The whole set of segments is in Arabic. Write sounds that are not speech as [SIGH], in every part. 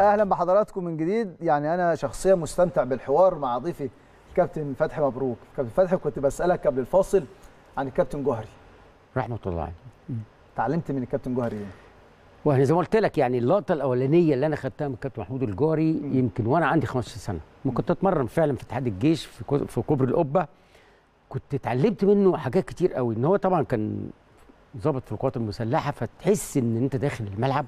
أهلا بحضراتكم من جديد. يعني أنا شخصيا مستمتع بالحوار مع ضيفي كابتن فتحي مبروك. كابتن فتحي كنت بسألك قبل الفاصل عن الكابتن جوهري. رحمة الله عليه. اتعلمت من الكابتن جوهري إيه؟ وأنا زي ما قلت لك يعني اللقطة الأولانية اللي أنا خدتها من الكابتن محمود الجوهري يمكن وأنا عندي 15 سنة. ما كنت أتمرن فعلا في اتحاد الجيش في في كوبري القبة. كنت اتعلمت منه حاجات كتير قوي. إن هو طبعا كان ضابط في القوات المسلحة فتحس إن أنت داخل الملعب.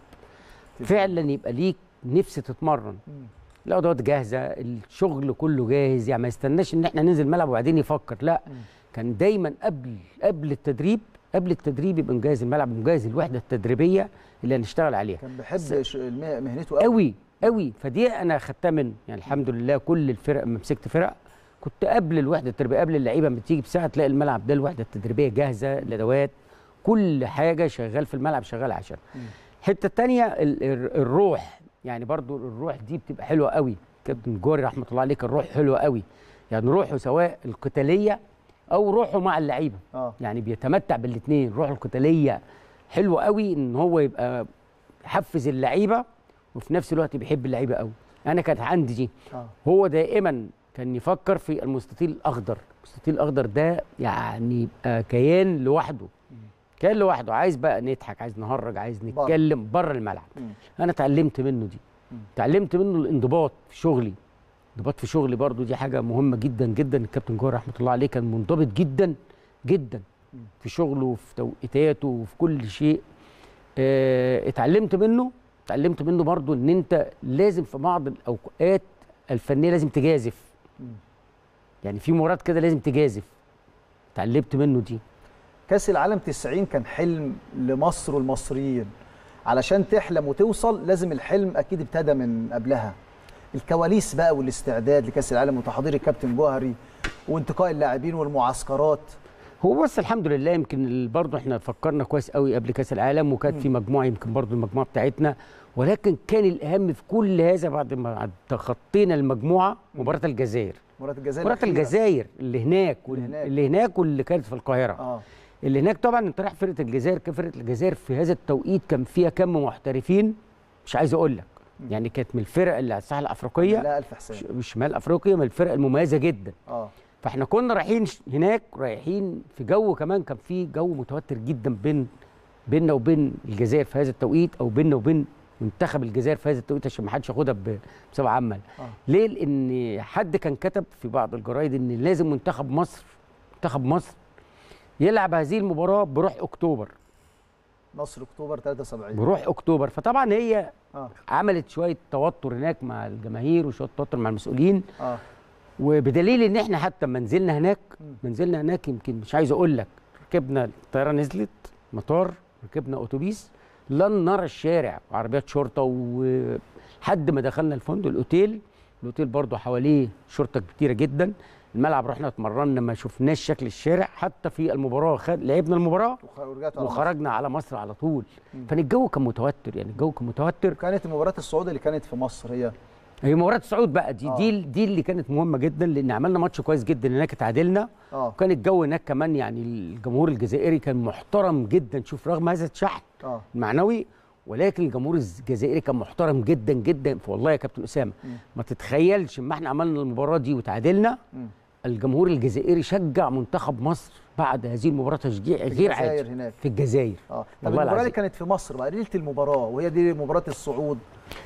فعلا يبقى ليك نفس تتمرن. الأدوات جاهزة الشغل كله جاهز يعني ما يستناش إن إحنا ننزل الملعب وبعدين يفكر لا. كان دايما قبل قبل التدريب قبل التدريب يبقى مجهز الملعب ومجهز الوحدة التدريبية اللي هنشتغل عليها. كان بيحب المه- مهنته قوي. قوي فدي أنا خدتها منه. يعني الحمد لله كل الفرق لما مسكت فرق. كنت قبل الوحدة التدريبية قبل اللعيبة لما تيجي بساعة تلاقي الملعب ده الوحدة التدريبية جاهزة الأدوات كل حاجة شغال في الملعب شغال عشان. الحتة الثانية الروح. يعني برضو الروح دي بتبقى حلوة قوي. كابتن جوري رحمة الله عليه كان روح حلوة قوي. يعني روحه سواء القتالية أو روحه مع اللعيبة. آه. يعني بيتمتع بالاثنين روحه القتالية حلوة قوي إن هو يبقى يحفز اللعيبة وفي نفس الوقت بيحب اللعيبة قوي. أنا كانت عندي دي. آه. هو دائما كان يفكر في المستطيل الأخضر. المستطيل الأخضر ده يعني يبقى كيان لوحده. كيان لوحده عايز بقى نضحك عايز نهرج عايز. نتكلم بره الملعب مم. أنا اتعلمت منه دي. اتعلمت منه الانضباط في شغلي انضباط في شغلي برضو دي حاجة مهمة جدا جدا الكابتن جوهر رحمة الله عليه كان منضبط جدا جدا. في شغله وفي توقيتاته وفي كل شيء آه اتعلمت منه اتعلمت منه برضو إن أنت لازم في بعض الأوقات الفنية لازم تجازف. يعني في مباراه كده لازم تجازف اتعلمت منه دي كاس العالم 90 كان حلم لمصر والمصريين. علشان تحلم وتوصل لازم الحلم أكيد ابتدى من قبلها. الكواليس بقى والاستعداد لكاس العالم وتحضير الكابتن جوهري وانتقاء اللاعبين والمعسكرات. هو بس الحمد لله يمكن برضه إحنا فكرنا كويس قوي قبل كاس العالم وكانت في مجموعة يمكن برضه المجموعة بتاعتنا ولكن كان الأهم في كل هذا بعد ما تخطينا المجموعة مباراة الجزائر. مباراة الجزائر مباراة. الجزائر اللي هناك وال- اللي هناك. اللي هناك واللي كانت في القاهرة. آه. اللي هناك طبعا انت رايح فرقة الجزائر كان فرقة الجزائر في هذا التوقيت كان فيها كم محترفين؟ مش عايز أقول لك. يعني كانت من الفرق اللي على الساحة الأفريقية لا ألف حسين شمال أفريقيا من الفرق المميزة جدا. آه. فإحنا كنا رايحين هناك رايحين في جو كمان كان في جو متوتر جدا بين بيننا وبين الجزائر في هذا التوقيت أو بيننا وبين منتخب الجزائر في هذا التوقيت عشان ما حدش ياخدها ب- بسبب عمل. آه. ليه؟ لأن حد كان كتب في بعض الجرايد إن لازم منتخب مصر منتخب مصر يلعب هذه المباراة بروح أكتوبر. مصر أكتوبر 73 بروح أكتوبر. فطبعا هي آه. عملت شوية توتر هناك مع الجماهير وشوية توتر مع المسؤولين. آه. وبدليل إن إحنا حتى لما نزلنا هناك. ما نزلنا هناك يمكن مش عايز أقول لك ركبنا الطيارة نزلت مطار ركبنا أتوبيس لن نرى الشارع. وعربيات شرطة ولحد ما دخلنا الفندق الأوتيل. الأوتيل برضه حواليه شرطة كتيرة جدا. الملعب رحنا اتمرنا ما شفناش شكل الشارع حتى في المباراة خد لعبنا المباراة. وخرجنا على مصر على طول مم. فان الجو كان متوتر يعني الجو كان متوتر كانت مباراه الصعود اللي كانت في مصر هي هي مباراة الصعود بقى دي آه. دي دي اللي كانت مهمة جدا لأن عملنا ماتش كويس جدا هناك اتعادلنا آه وكان الجو هناك كمان يعني الجمهور الجزائري كان محترم جدا شوف رغم هذا الشحن آه المعنوي ولكن الجمهور الجزائري كان محترم جدا جدا والله يا كابتن أسامة. ما تتخيلش اما إحنا عملنا المباراة دي وتعادلنا. الجمهور الجزائري شجع منتخب مصر بعد هذه المباراة تشجيع في غير الجزائر عادي هناك في الجزائر آه طب المباراة اللي. كانت في مصر بقى ليلة المباراة وهي دي مباراة الصعود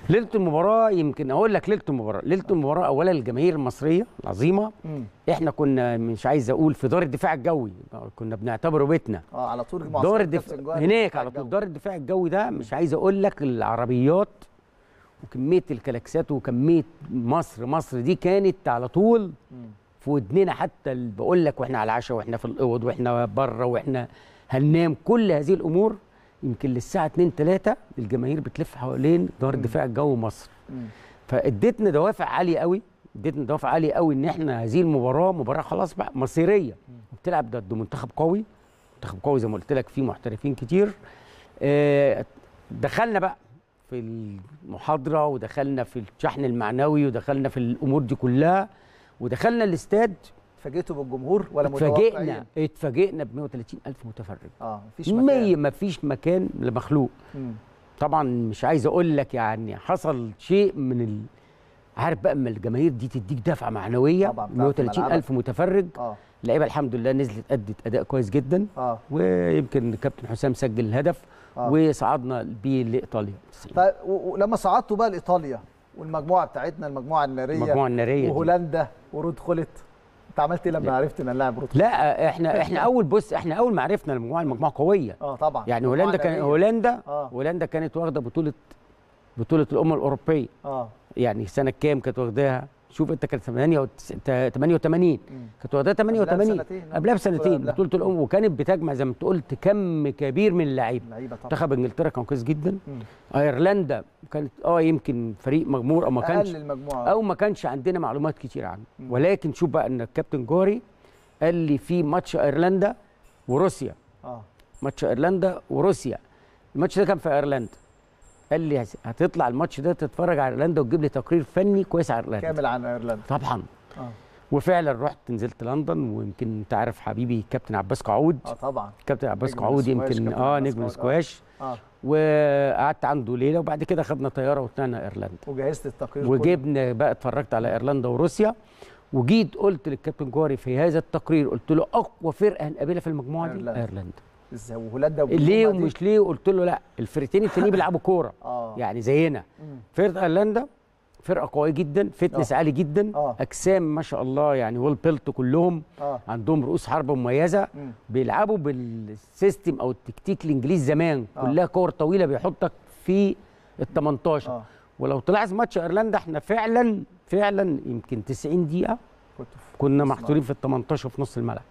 ليلة المباراة يمكن أقول لك ليلة المباراة ليلة المباراة اولا الجماهير المصرية العظيمة مم. إحنا كنا مش عايز أقول في دار الدفاع الجوي كنا بنعتبره بيتنا آه على طول دار الدفاع هناك على طول. دار الدفاع الجوي ده مش عايز أقول لك العربيات وكمية الكلاكسات وكمية مصر مصر دي كانت على طول مم. في ودننا حتى بقول لك وإحنا على العشاء وإحنا في الأوض وإحنا بره وإحنا هننام كل هذه الأمور. يمكن للساعة 2 3 الجماهير بتلف حوالين دار الدفاع الجوي مصر. مم. فادتنا دوافع عالية قوي. ادتنا دوافع عالية قوي إن إحنا هذه المباراة مباراة خلاص بقى مصيرية. وبتلعب ضد منتخب قوي. منتخب قوي زي ما قلت لك فيه محترفين كتير. آه، دخلنا بقى في المحاضرة ودخلنا في الشحن المعنوي ودخلنا في الأمور دي كلها. ودخلنا الاستاد اتفاجئتوا بالجمهور ولا اتفاجئنا؟ اتفاجئنا ب 130 ألف متفرج. آه مفيش مكان. 100 مفيش مكان لمخلوق. مم. طبعا مش عايز أقول لك يعني حصل شيء من ال... عارف بقى اما الجماهير دي تديك دفعة معنوية طبعاً، بتاعت 130 ألف متفرج. آه. اللعيبه الحمد لله نزلت أدت أداء كويس جدا. آه. ويمكن كابتن حسام سجل الهدف. آه. وصعدنا بيه لإيطاليا. طيب ولما صعدتوا بقى لإيطاليا والمجموعة بتاعتنا المجموعة النارية المجموعة النارية. وهولندا ورود خلت انت عملت إيه لما عرفت إن رود خلت؟ لا إحنا إحنا أول بص إحنا أول ما عرفنا المجموعة المجموعة قوية آه طبعا يعني هولندا كان. هولندا آه. هولندا كانت واخدة بطولة بطولة الأمم الأوروبية آه يعني سنة كام كانت واخداها شوف أنت كانت 88 مم. كانت واخداها 88 بسنتين، آه. قبلها بسنتين. بطولة الامم وكانت بتجمع زي ما انت قلت كم كبير من اللعيبة. منتخب إنجلترا كان كويس جدا. مم. أيرلندا كانت آه يمكن فريق مغمور أو ما كانش أقل المجموعة. أو ما كانش عندنا معلومات كتير عنه. مم. ولكن شوف بقى إن الكابتن جوهري قال لي في ماتش أيرلندا وروسيا. آه. ماتش أيرلندا وروسيا. الماتش ده كان في أيرلندا. قال لي هتطلع الماتش ده تتفرج على أيرلندا وتجيب لي تقرير فني كويس على أيرلندا. كامل عن أيرلندا. طبعا. آه. وفعلا رحت نزلت لندن ويمكن أنت عارف حبيبي كابتن عباس قعود. آه طبعا. كابتن عباس قعود يمكن آه نجم آه. السكواش. آه. وقعدت عنده ليلة وبعد كده خدنا طيارة وطلعنا إيرلندا. وجهزت التقرير. وجبنا بقى اتفرجت على إيرلندا وروسيا. وجيت قلت للكابتن جوهري في هذا التقرير قلت له أقوى فرقة هنقابلها في المجموعة دي. إيرلندا. إزاي؟ وهولندا ليه؟ ومش ليه؟ قلت له لا الفرقتين التانيين بيلعبوا كورة. [LAUGHS] آه. يعني زينا. فرقة إيرلندا فرقة قوية جدا fitness آه. عالي جدا آه. أجسام ما شاء الله يعني well built كلهم آه عندهم رؤوس حرب مميزة مم. بيلعبوا بال system أو التكتيك الإنجليزي زمان آه. كلها كور طويلة بيحطك في ال 18 آه ولو تلاحظ ماتش إيرلندا إحنا فعلا فعلا يمكن 90 دقيقة كنا نص محصورين في ال 18 في نص الملعب